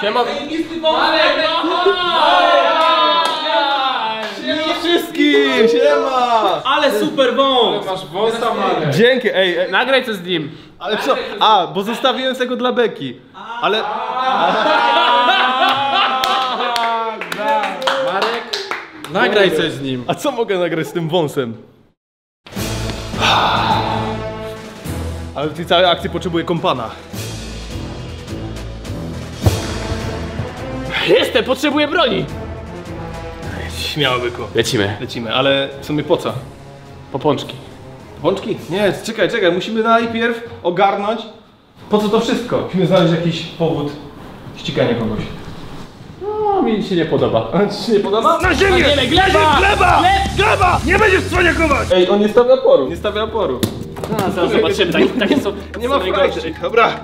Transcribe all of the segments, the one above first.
Siema. Siema wszystkim, siema! Ale super wąs! Masz wąsa Marek. Dzięki, ej, ej, Nagraj coś z nim. ale co? A, bo zostawiłem tego dla Beki. Ale... Marek, nagraj coś z nim. A co mogę nagrać z tym wąsem? Ale w tej całej akcji potrzebuję kompana. Jestem, potrzebuję broni. Śmiało byku. Lecimy. Lecimy, ale w sumie po co? Popączki. Pączki? Nie, czekaj, czekaj, musimy najpierw ogarnąć po co to wszystko. Musimy znaleźć jakiś powód ścigania kogoś. No, mi się nie podoba. A ci się nie podoba? Na ziemię! Gleba! Gleba! Gleba! Nie będziesz cwaniakować! Ej, on nie stawia oporu. Nie stawia oporu. No, zaraz zobaczymy, takie, są Nie ma frajdy. Dobra.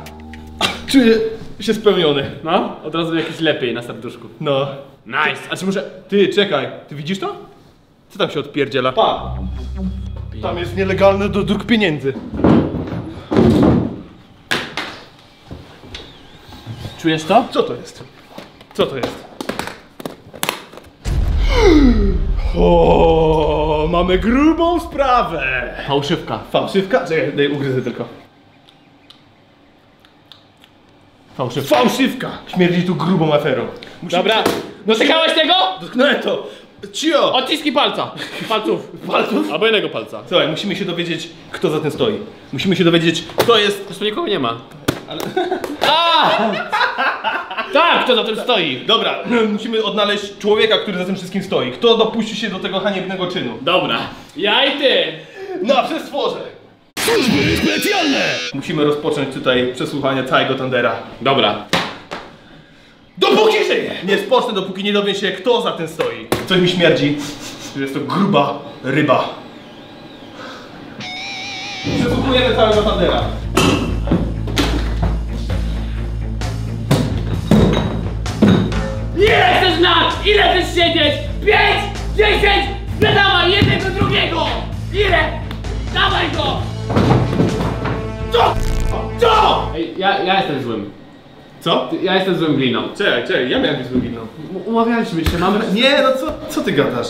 Czuję się spełniony. No, od razu jakiś lepiej na serduszku. No. Nice. A czy muszę... Ty, czekaj. Ty widzisz to? Co tam się odpierdziela? Pa. Tam jest nielegalny dodruk pieniędzy. Czujesz to? Co to jest? Co to jest? O, mamy grubą sprawę. Fałszywka. Fałszywka? Czekaj, daj ugryzę tylko. Fałszywka. Fałszywka! Śmierdzi tu grubą aferą. Musimy Dobra. Dotykałeś tego? Dotknąłem to! Cio! Odciski palca. Palców. Palców? Albo jednego palca. Słuchaj, musimy się dowiedzieć, kto za tym stoi. Musimy się dowiedzieć, kto jest... Zresztą nikogo nie ma. A! Tak, kto za tym stoi? Dobra, musimy odnaleźć człowieka, który za tym wszystkim stoi. Kto dopuścił się do tego haniebnego czynu? Dobra. Ja i ty. Na przestworze! Służby specjalne! Musimy rozpocząć tutaj przesłuchanie całego Tandera. Dobra. Dopóki żyje! Nie spocznę, dopóki nie dowiem się, kto za tym stoi. Coś mi śmierdzi, że jest to gruba ryba. Przesłuchujemy całego Tandera. Ile chcesz lat? Ile chcesz siedzieć? Pięć? Dziesięć? Wydawaj jednego drugiego! Ile? Dawaj go! Co? Co? Ej, ja, ja jestem złym. Co? Ja jestem złym gliną. Czekaj, czekaj, ja miałem być złym winą. Umawialiśmy się, mamy... Nie, no co, co ty gadasz?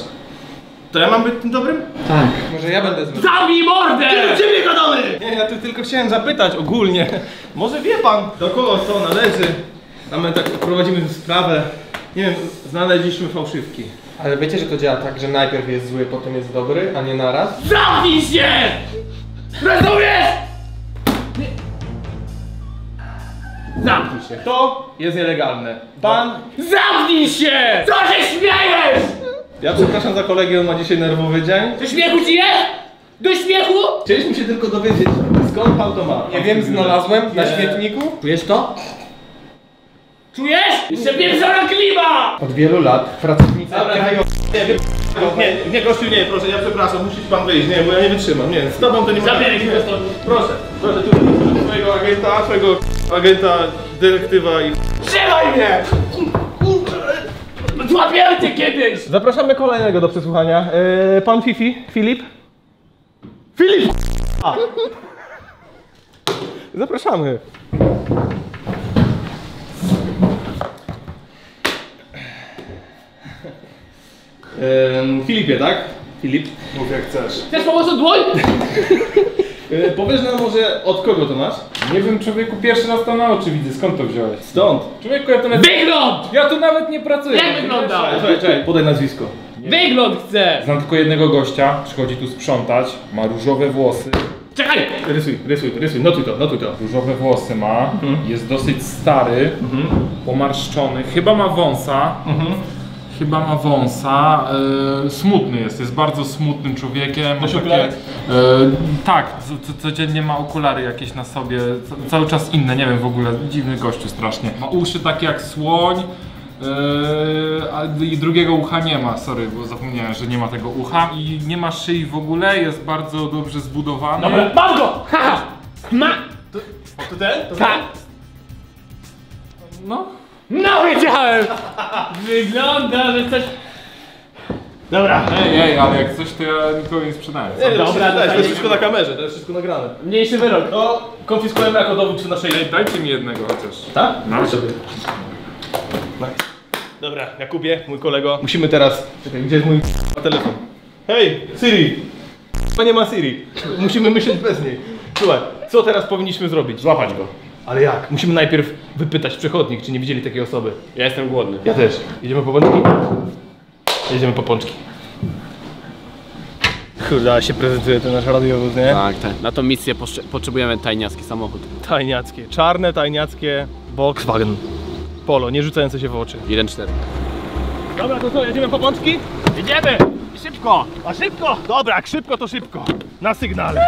To ja mam być tym dobrym? Tak. Może ja będę zły. Zamknij mordę! Ciebie gadamy! Nie, ja tu tylko chciałem zapytać ogólnie. Może wie pan, do kogo co należy? A my tak prowadzimy sprawę. Nie wiem, znaleźliśmy fałszywki. Ale wiecie, że to działa tak, że najpierw jest zły, potem jest dobry, a nie naraz? Zamknij się! Rozumiesz? Zamknij się. To jest nielegalne. Pan, Zamknij się! Co się śmiejesz? ja przepraszam za kolegę, on ma dzisiaj nerwowy dzień. Do śmiechu ci jest? Do śmiechu? Chcieliśmy się tylko dowiedzieć, skąd pan to ma. Nie wiem, znalazłem na śmietniku. Czujesz to? Czujesz? Jeszcze pieprzona klima! Od wielu lat pracownicy Dobra, krają... Nie, nie, gościu, nie, proszę, ja przepraszam, musi pan wyjść, nie, bo ja nie wytrzymam, nie, z tobą to nie mogę. Zabieraj się stąd. Proszę, proszę, tu, swojego agenta, swojego agenta, dyrektywa i... Trzymaj mnie! Złapiemy cię kiedyś! Zapraszamy kolejnego do przesłuchania. Eee, pan Fifi, Filip? Filip! A. Zapraszamy. Filipie, tak? Filip? Mów jak chcesz. Chcesz pomocą dłoń? Eee, powiesz nam może od kogo to masz? Nie wiem, człowieku, pierwszy raz to na oczy widzę, skąd to wziąłeś? Stąd. Człowieku, ja tu nawet, Wygląd! ja tu nawet nie pracuję. Jak wygląda? Czekaj, czekaj, podaj nazwisko. Wygląd chcę! Znam tylko jednego gościa, przychodzi tu sprzątać, ma różowe włosy, Czekaj! Rysuj, rysuj, rysuj, notuj to, notuj to. różowe włosy ma, Mhm. jest dosyć stary, pomarszczony, chyba ma wąsa, Mhm. Chyba ma wąsa, e, smutny jest, jest bardzo smutnym człowiekiem. ma takie-? E, tak, co, co, codziennie ma okulary jakieś na sobie, ca- cały czas inne, nie wiem w ogóle, dziwny gościu strasznie. Ma uszy takie jak słoń, a i drugiego ucha nie ma, sorry, bo zapomniałem, że nie ma tego ucha i nie ma szyi w ogóle, jest bardzo dobrze zbudowany. Dobra, mam go! Haha! Ma! To ten? To Tak! No, No wiedziałem! Wygląda, że coś... Dobra. ej, ej, ale jak coś to ja nikogo nie sprzedałem. Nie, Dobra, dobra, to jest wszystko na kamerze, to jest wszystko nagrane. Mniejszy wyrok. To konfiskujemy jako dowód przy naszej... Dajcie mi jednego chociaż. Tak? No. Dobra, Jakubie, mój kolego, musimy teraz... Czekaj, gdzie jest mój telefon? Hej, Siri! To nie ma Siri. Musimy myśleć bez niej. Słuchaj, co teraz powinniśmy zrobić? Złapać go. Ale jak? Musimy najpierw wypytać przechodnik, czy nie widzieli takiej osoby. Ja jestem głodny. Ja też. Jedziemy po pączki? Jedziemy po pączki. Kurde, ale się prezentuje ten nasz radiowóz, nie? Tak, tak. Na tą misję potrze- potrzebujemy tajniacki samochód. Tajniackie, czarne tajniackie Volkswagen Polo, nie rzucające się w oczy. 1-4. Dobra, to co, jedziemy po pączki? Jedziemy! I szybko! A szybko! Dobra, jak szybko to szybko. Na sygnale.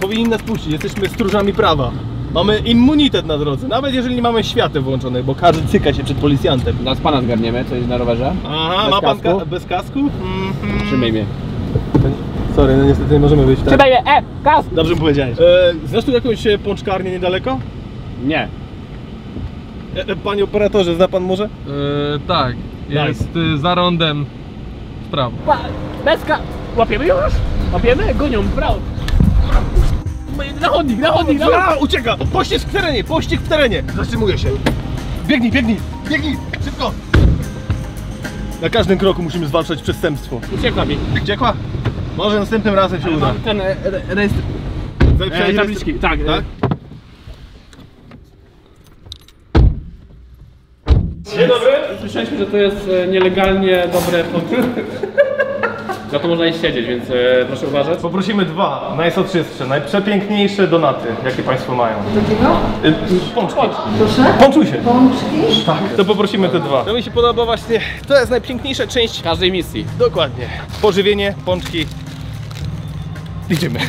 Powinni nas puścić, jesteśmy stróżami prawa. Mamy immunitet na drodze, nawet jeżeli nie mamy świateł włączonych, bo każdy cyka się przed policjantem. Teraz pana zgarniemy, co jest na rowerze. Aha, Bez ma pan kasku? ka- bez kasku? Mhm. Trzymaj mnie. Sorry, no niestety nie możemy być tak. Trzymaj mnie! E! Gaz! Dobrze mi powiedziałeś. E, znasz tu jakąś e, pączkarnię niedaleko? Nie. E, e, panie operatorze, zna pan może? Yy, tak, Nice. jest y, za rondem w prawo. Pa, bez ka... Łapiemy już? Łapiemy? Gonią, brawo. Na chodnik, na chodnik, na chodnik. A, ucieka! Pościg w terenie, pościg w terenie! Zatrzymuje się. Biegnij, biegnij, biegnij! Szybko! Na każdym kroku musimy zwalczać przestępstwo. Uciekła mi. Uciekła? Może następnym razem się uda. Mam ten e, re, rejestr... E, tabliczki, tak. Tak? Tak? Dzień dobry. Słyszeliśmy, że to jest e, nielegalnie dobre pod... Za to można iść siedzieć, więc e, proszę uważać. Poprosimy dwa najsotczystsze, najprzepiękniejsze donaty, jakie Państwo mają. Takiego? Y, Pączki. Proszę? Pączuj się. Pączki? Tak. To poprosimy te dwa. To mi się podoba właśnie, to jest najpiękniejsza część. Każdej misji. Dokładnie. Pożywienie, pączki. Idziemy.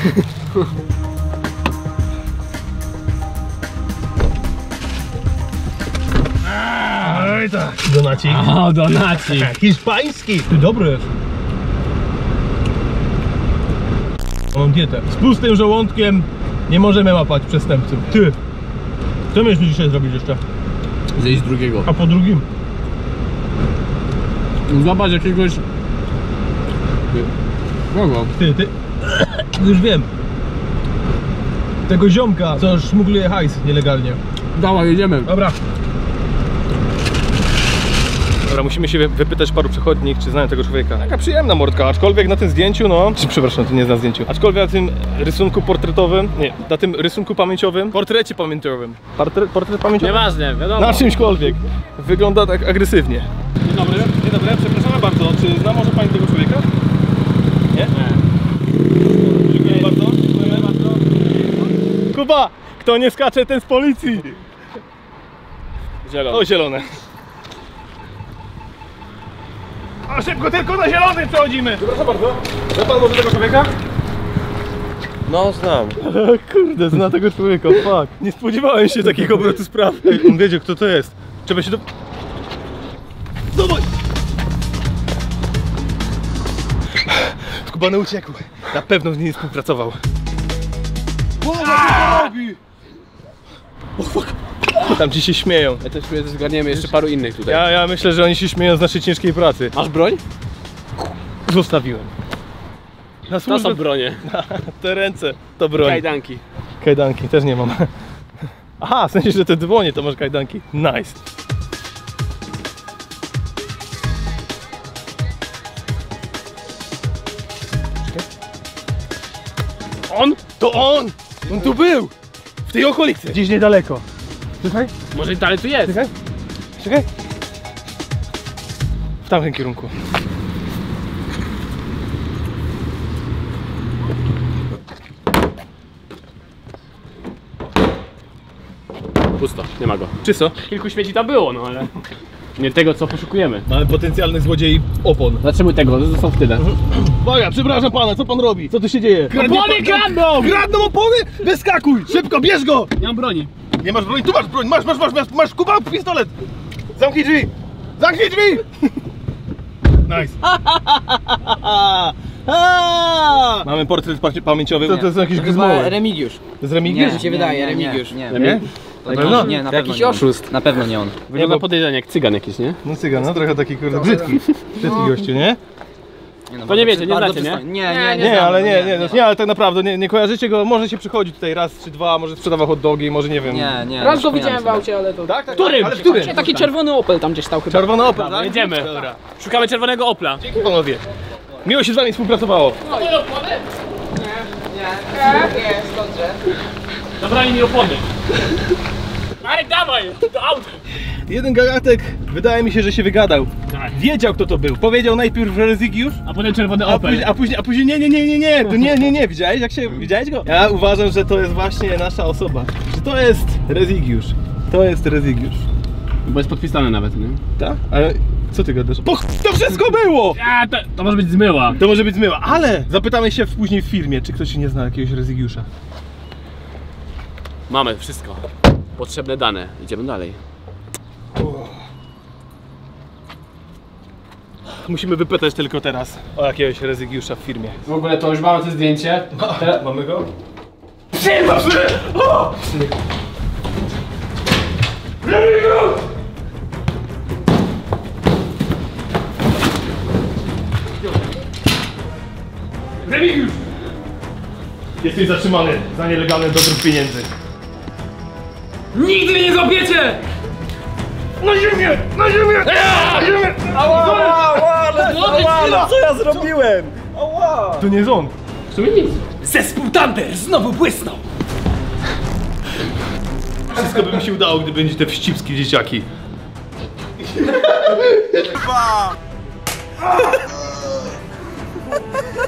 Oj tak, donacik. O, donaci. Hiszpański. Ty dobry. Mam dietę. Z pustym żołądkiem nie możemy łapać przestępców. Ty. Co mieliśmy dzisiaj zrobić jeszcze? Zejść drugiego. A po drugim? Zobacz jakiegoś... Kogo? Ty, ty. Już wiem. Tego ziomka, co szmugluje hajs nielegalnie. Dawaj, jedziemy. Dobra. Dobra, musimy się wy- wypytać paru przechodnik, czy znają tego człowieka. Taka przyjemna mordka, aczkolwiek na tym zdjęciu, no... Czy, przepraszam, to nie jest na zdjęciu. Aczkolwiek na tym rysunku portretowym, nie, na tym rysunku pamięciowym, portrecie pamięciowym, portret, portret pamięciowy, Nieważne, wiadomo. na czymśkolwiek, wygląda tak agresywnie. Dzień dobry. Dzień dobry, przepraszamy bardzo, czy zna może Pani tego człowieka? Nie? Dziękuję bardzo. Dziękujemy bardzo. Kuba, kto nie skacze, ten z policji. Zielony. O, zielone. A szybko, tylko na zielony przechodzimy! Proszę bardzo. Zna pan może tego człowieka? No, znam. Kurde, zna tego człowieka, fuck. Nie spodziewałem się takiego obrotu spraw. On wiedział, kto to jest. Trzeba się do... Dawaj! Skubany uciekł. Na pewno z nim nie współpracował. O, fuck. Tam ci się śmieją. Ja też że zgarniemy jeszcze paru innych tutaj. Ja, ja myślę, że oni się śmieją z naszej ciężkiej pracy. Masz broń? Zostawiłem. Na To służbę są bronie. te ręce to broń. Kajdanki. Kajdanki też nie mam. Aha, w sensie, że te dłonie to masz kajdanki. Nice. On? To on! On tu był! W tej okolicy! Gdzieś niedaleko. Czekaj, Może dalej tu jest. czekaj, czekaj. W tamtym kierunku. Pusto, nie ma go. Czy co? Kilku śmieci tam było, no ale... Nie tego, co poszukujemy. Mamy potencjalnych złodziei opon. Zaczynamy tego, to są w tyle. Uwaga, przepraszam pana, co pan robi? Co tu się dzieje? Opony kradną! Kradną opony? Wyskakuj! Szybko, bierz go! Nie mam broni. Nie masz broni, tu masz broń, masz, masz, masz, masz, masz kuba, pistolet! Zamknij drzwi! Zamknij drzwi! Nice. Mamy portret pa- pamięciowy. To, to jest jakiś gryzmoły. Remigiusz. To jest Remigiusz? Nie, mi się wydaje, Remigiusz. Nie, Nie? To pewno? jakiś, nie, na pewno Jakiś nie on. oszust. Na pewno nie on. Wygląda podejrzanie jak cygan jakiś, nie? No cygan, no trochę taki kurde brzydki. Brzydki gościu, nie? no, To nie wiecie, nie bardzo znacie, nie? przystojny. Nie, nie, nie. Nie, znam ale go, nie, nie, nie, ale tak naprawdę nie, nie kojarzycie go, może się przychodzi tutaj raz czy dwa, może sprzedawał hot dogi, może nie wiem. Nie, nie. Raz nie go widziałem w aucie, ale to... Tak, tak, Którym? Ale w którym? Taki czerwony Opel tam gdzieś stał chyba. Czerwony Opel, tak? jedziemy. Dobra. Szukamy czerwonego Opla. Dzięki panowie. Miło się z wami współpracowało. Zabrali mi opony. Marek, dawaj! Do auta! Jeden gagatek, wydaje mi się, że się wygadał. Tak. Wiedział kto to był. Powiedział najpierw, że Rezygiusz, A potem czerwony a Opel. później, a później, a później nie, nie, nie, nie, nie, to nie, nie, nie, widziałeś jak się, widziałeś go? Ja uważam, że to jest właśnie nasza osoba. Że to jest Rezygiusz. To jest Rezygiusz. Bo jest podpisane nawet, nie? Tak? Ale co ty gadasz? Po to wszystko było! A, to, to może być zmyła. To może być zmyła, ale zapytamy się później w firmie, czy ktoś nie zna jakiegoś Rezygiusza. Mamy wszystko. Potrzebne dane. Idziemy dalej. Musimy wypytać tylko teraz o jakiegoś Rezygiusza w firmie. W ogóle to już mamy to zdjęcie. Mamy go? Remigiusz! Jesteś zatrzymany za nielegalny dodruk pieniędzy. Nigdy mnie nie złapiecie! Na ziemię! Na ziemię! Na ziemię! Ała, ała, ała, ała, co ja zrobiłem? Ała! To nie jest on. W sumie nic. Zespół Thunder znowu błysnął! Wszystko by mi się udało, gdy będzie te wścibskie dzieciaki.